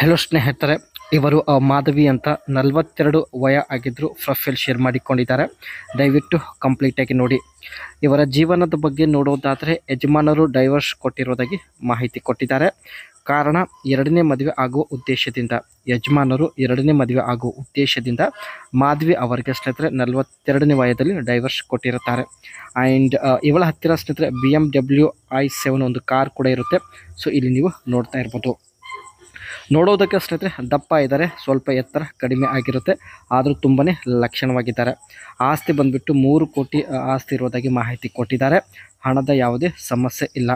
Hello ಸ್ನೇಹಿತರೆ, ಇವರು ಮಾಧವಿ ಅಂತ ನಲವತ್ತೆರಡು ವಯ ಆಗಿದ್ದರು ಪ್ರೊಫೈಲ್ ಶೇರ್ ಮಾಡಿಕೊಂಡಿದ್ದಾರೆ. ದಯವಿಟ್ಟು ಕಂಪ್ಲೀಟಾಗಿ ನೋಡಿ. ಇವರ ಜೀವನದ ಬಗ್ಗೆ ನೋಡೋದಾದರೆ ಯಜಮಾನರು ಡೈವರ್ಸ್ ಕೊಟ್ಟಿರೋದಾಗಿ ಮಾಹಿತಿ ಕೊಟ್ಟಿದ್ದಾರೆ. ಕಾರಣ, ಎರಡನೇ ಮದುವೆ ಆಗುವ ಉದ್ದೇಶದಿಂದ. ಯಜಮಾನರು ಎರಡನೇ ಮದುವೆ ಆಗುವ ಉದ್ದೇಶದಿಂದ ಮಾಧವಿ ಅವರಿಗೆ ಸ್ನೇಹಿತರೆ ನಲವತ್ತೆರಡನೇ ವಯದಲ್ಲಿ ಡೈವರ್ಸ್ ಕೊಟ್ಟಿರುತ್ತಾರೆ. ಆ್ಯಂಡ್ ಇವಳ ಹತ್ತಿರ ಸ್ನೇಹಿತರೆ B M W I seven ಒಂದು ಕಾರ್ ಕೂಡ ಇರುತ್ತೆ. ಸೊ ಇಲ್ಲಿ ನೀವು ನೋಡ್ತಾ ಇರ್ಬೋದು. ನೋಡೋದಕ್ಕೆ ಸ್ನೇಹಿತರೆ, ದಪ್ಪ ಇದ್ದಾರೆ, ಸ್ವಲ್ಪ ಎತ್ತರ ಕಡಿಮೆ ಆಗಿರುತ್ತೆ, ಆದರೂ ತುಂಬಾ ಲಕ್ಷಣವಾಗಿದ್ದಾರೆ. ಆಸ್ತಿ ಬಂದುಬಿಟ್ಟು ಮೂರು ಕೋಟಿ ಆಸ್ತಿ ಇರೋದಾಗಿ ಮಾಹಿತಿ ಕೊಟ್ಟಿದ್ದಾರೆ. ಹಣದ ಯಾವುದೇ ಸಮಸ್ಯೆ ಇಲ್ಲ.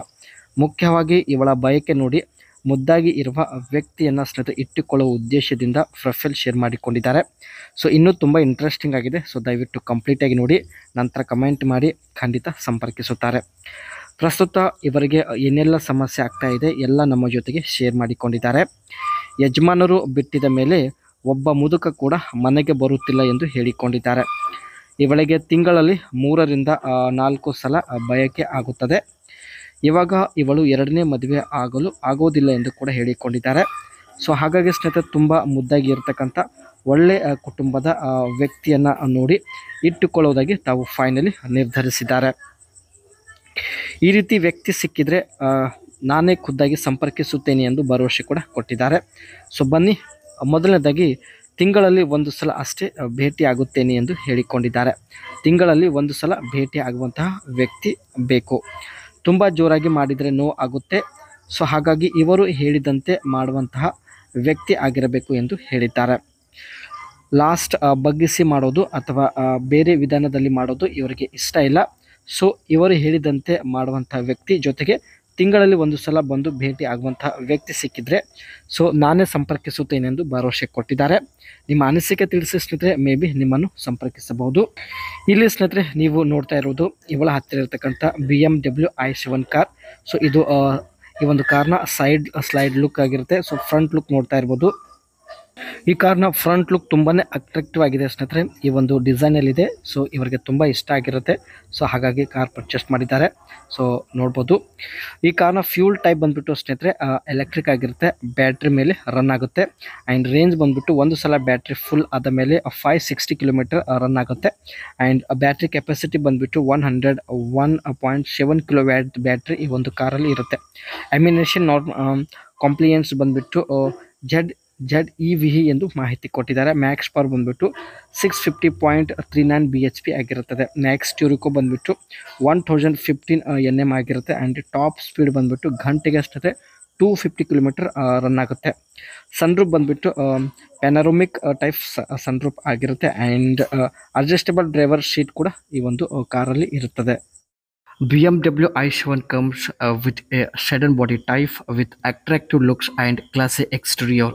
ಮುಖ್ಯವಾಗಿ ಇವಳ ಬಯಕೆ ನೋಡಿ ಮುದ್ದಾಗಿ ಇರುವ ವ್ಯಕ್ತಿಯನ್ನು ಸ್ನೇಹಿತರೆ ಇಟ್ಟುಕೊಳ್ಳುವ ಉದ್ದೇಶದಿಂದ ಪ್ರೊಫೈಲ್ ಶೇರ್ ಮಾಡಿಕೊಂಡಿದ್ದಾರೆ. ಸೊ, ಇನ್ನೂ ತುಂಬ ಇಂಟ್ರೆಸ್ಟಿಂಗ್ ಆಗಿದೆ. ಸೊ, ದಯವಿಟ್ಟು ಕಂಪ್ಲೀಟಾಗಿ ನೋಡಿ, ನಂತರ ಕಮೆಂಟ್ ಮಾಡಿ, ಖಂಡಿತ ಸಂಪರ್ಕಿಸುತ್ತಾರೆ. ಪ್ರಸ್ತುತ ಇವರಿಗೆ ಏನೆಲ್ಲ ಸಮಸ್ಯೆ ಆಗ್ತಾ ಇದೆ ಎಲ್ಲ ನಮ್ಮ ಜೊತೆಗೆ ಶೇರ್ ಮಾಡಿಕೊಂಡಿದ್ದಾರೆ. ಯಜಮಾನರು ಬಿಟ್ಟಿದ ಮೇಲೆ ಒಬ್ಬ ಮುದುಕ ಕೂಡ ಮನೆಗೆ ಬರುತ್ತಿಲ್ಲ ಎಂದು ಹೇಳಿಕೊಂಡಿದ್ದಾರೆ. ಇವಳಿಗೆ ತಿಂಗಳಲ್ಲಿ ಮೂರರಿಂದ ನಾಲ್ಕು ಸಲ ಬಯಕೆ ಆಗುತ್ತದೆ. ಇವಾಗ ಇವಳು ಎರಡನೇ ಮದುವೆ ಆಗಲು ಆಗೋದಿಲ್ಲ ಎಂದು ಕೂಡ ಹೇಳಿಕೊಂಡಿದ್ದಾರೆ. ಸೊ ಹಾಗಾಗಿ ಸ್ನೇಹಿತರೆ, ತುಂಬ ಮುದ್ದಾಗಿ ಇರತಕ್ಕಂಥ ಒಳ್ಳೆ ಕುಟುಂಬದ ವ್ಯಕ್ತಿಯನ್ನು ನೋಡಿ ಇಟ್ಟುಕೊಳ್ಳೋದಾಗಿ ತಾವು ಫೈನಲಿ ನಿರ್ಧರಿಸಿದ್ದಾರೆ. ಈ ರೀತಿ ವ್ಯಕ್ತಿ ಸಿಕ್ಕಿದರೆ ನಾನೇ ಖುದ್ದಾಗಿ ಸಂಪರ್ಕಿಸುತ್ತೇನೆ ಎಂದು ಭರವಸೆ ಕೂಡ ಕೊಟ್ಟಿದ್ದಾರೆ. ಸೊ, ಬನ್ನಿ, ಮೊದಲನೇದಾಗಿ ತಿಂಗಳಲ್ಲಿ ಒಂದು ಸಲ ಅಷ್ಟೇ ಭೇಟಿ ಆಗುತ್ತೇನೆ ಎಂದು ಹೇಳಿಕೊಂಡಿದ್ದಾರೆ. ತಿಂಗಳಲ್ಲಿ ಒಂದು ಸಲ ಭೇಟಿ ಆಗುವಂತಹ ವ್ಯಕ್ತಿ ಬೇಕು. ತುಂಬ ಜೋರಾಗಿ ಮಾಡಿದರೆ ನೋವು ಆಗುತ್ತೆ. ಸೊ, ಹಾಗಾಗಿ ಇವರು ಹೇಳಿದಂತೆ ಮಾಡುವಂತಹ ವ್ಯಕ್ತಿ ಆಗಿರಬೇಕು ಎಂದು ಹೇಳಿದ್ದಾರೆ. ಲಾಸ್ಟ್ ಬಗ್ಗಿಸಿ ಮಾಡೋದು ಅಥವಾ ಬೇರೆ ವಿಧಾನದಲ್ಲಿ ಮಾಡೋದು ಇವರಿಗೆ ಇಷ್ಟ ಇಲ್ಲ. ಸೊ ಇವರು ಹೇಳಿದಂತೆ ಮಾಡುವಂಥ ವ್ಯಕ್ತಿ ಜೊತೆಗೆ ತಿಂಗಳಲ್ಲಿ ಒಂದು ಸಲ ಬಂದು ಭೇಟಿ ಆಗುವಂಥ ವ್ಯಕ್ತಿ ಸಿಕ್ಕಿದ್ರೆ, ಸೊ ನಾನೇ ಸಂಪರ್ಕಿಸುತ್ತೇನೆಂದು ಭರವಸೆ ಕೊಟ್ಟಿದ್ದಾರೆ. ನಿಮ್ಮ ಅನಿಸಿಕೆ ತಿಳಿಸಿ ಸ್ನೇಹಿತರೆ, ಮೇ ಬಿ ನಿಮ್ಮನ್ನು ಸಂಪರ್ಕಿಸಬಹುದು. ಇಲ್ಲಿ ಸ್ನೇಹಿತರೆ, ನೀವು ನೋಡ್ತಾ ಇರೋದು ಇವಳ ಹತ್ತಿರ ಇರತಕ್ಕಂಥ B M W I seven car so ಇದು ಈ ಒಂದು ಕಾರ್ನ ಸೈಡ್ ಸ್ಲೈಡ್ ಲುಕ್ ಆಗಿರುತ್ತೆ. ಸೊ ಫ್ರಂಟ್ ಲುಕ್ ನೋಡ್ತಾ ಇರ್ಬೋದು. ಈ ಕಾರ್ನ ಫ್ರಂಟ್ ಲುಕ್ ತುಂಬಾ ಅಟ್ರಾಕ್ಟಿವ್ ಆಗಿದೆ ಸ್ನೇಹಿತರೆ. ಈ ಒಂದು ಡಿಸೈನಲ್ಲಿ ಇದೆ ಸೊ ಇವರಿಗೆ ತುಂಬ ಇಷ್ಟ ಆಗಿರುತ್ತೆ. ಸೊ ಹಾಗಾಗಿ ಕಾರ್ ಪರ್ಚೇಸ್ ಮಾಡಿದ್ದಾರೆ. ಸೊ ನೋಡ್ಬೋದು. ಈ ಕಾರ್ನ ಫ್ಯೂಲ್ ಟೈಪ್ ಬಂದ್ಬಿಟ್ಟು ಸ್ನೇಹಿತರೆ ಎಲೆಕ್ಟ್ರಿಕ್ ಆಗಿರುತ್ತೆ. ಬ್ಯಾಟ್ರಿ ಮೇಲೆ ರನ್ ಆಗುತ್ತೆ. ಆ್ಯಂಡ್ ರೇಂಜ್ ಬಂದ್ಬಿಟ್ಟು ಒಂದು ಸಲ ಬ್ಯಾಟ್ರಿ ಫುಲ್ ಆದ ಮೇಲೆ ಫೈವ್ ಸಿಕ್ಸ್ಟಿ ಕಿಲೋಮೀಟರ್ ರನ್ ಆಗುತ್ತೆ. ಆ್ಯಂಡ್ ಬ್ಯಾಟ್ರಿ ಕೆಪಾಸಿಟಿ ಬಂದ್ಬಿಟ್ಟು one hundred one point seven kilo watt battery ಈ ಒಂದು ಕಾರಲ್ಲಿ ಇರುತ್ತೆ. ಅಮ್ಯುನೇಷನ್ ನಾರ್ಮ್ ಕಾಂಪ್ಲಿಯನ್ಸ್ ಬಂದ್ಬಿಟ್ಟು ಜೆಡ್ ಜೆಡ್ ಇ ವಿ ಎಂದು ಮಾಹಿತಿ ಕೊಟ್ಟಿದ್ದಾರೆ. ಮ್ಯಾಕ್ಸ್ ಪವರ್ ಬಂದ್ಬಿಟ್ಟು six fifty point three nine B H P ಆಗಿರುತ್ತದೆ. ಮ್ಯಾಕ್ಸ್ ಟ್ಯೂರಿಕೋ ಬಂದ್ಬಿಟ್ಟು one thousand fifteen N M ಆಗಿರುತ್ತೆ. ಆ್ಯಂಡ್ ಟಾಪ್ ಸ್ಪೀಡ್ ಬಂದುಬಿಟ್ಟು ಗಂಟೆಗೆ ಅಷ್ಟೇ ಟೂ ಫಿಫ್ಟಿ ಕಿಲೋಮೀಟರ್ ರನ್ ಆಗುತ್ತೆ. ಸನ್ರೂಪ್ ಬಂದುಬಿಟ್ಟು ಪ್ಯಾನರೋಮಿಕ್ ಟೈಪ್ ಸನ್ರೂಪ್ ಆಗಿರುತ್ತೆ. ಆ್ಯಂಡ್ ಅಡ್ಜಸ್ಟಬಲ್ ಡ್ರೈವರ್ ಶೀಟ್ ಕೂಡ ಈ ಒಂದು ಕಾರಲ್ಲಿ ಇರುತ್ತದೆ. BMW i7 comes uh, with a sedan body type with attractive looks and classy exterior.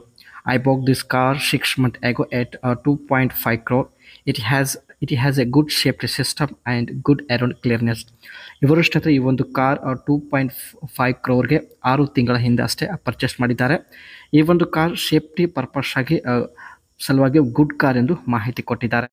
I bought this car six months ago at uh, 2.5 crore. It has it has a good shaped system and good aero clearness. ಇವರು ಸ್ನೇಹಿತರೆ ಈ ಒಂದು car two point five ಕ್ರೋರ್ಗೆ ಆರು ತಿಂಗಳ ಹಿಂದೆ ಅಷ್ಟೇ purchase ಮಾಡಿದ್ದಾರೆ ಈ ಒಂದು ಕಾರ್ ಸೇಫ್ಟಿ ಪರ್ಪಸ್ ಆಗಿ ಸಲುವಾಗಿ ಗುಡ್ ಕಾರ್ ಎಂದು ಮಾಹಿತಿ ಕೊಟ್ಟಿದ್ದಾರೆ